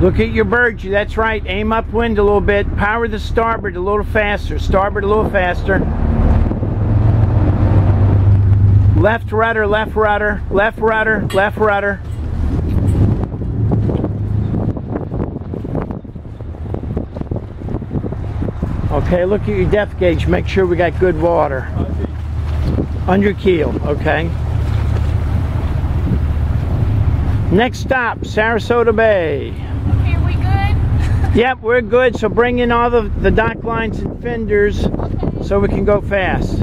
Look at your bird. That's right. Aim upwind a little bit. Power the starboard a little faster. Starboard a little faster. Left rudder, left rudder, left rudder, left rudder. Okay, look at your depth gauge. Make sure we got good water. Under keel, okay. Next stop, Sarasota Bay. Okay, we good? Yep, we're good. So bring in all the, the dock lines and fenders Okay. so we can go fast.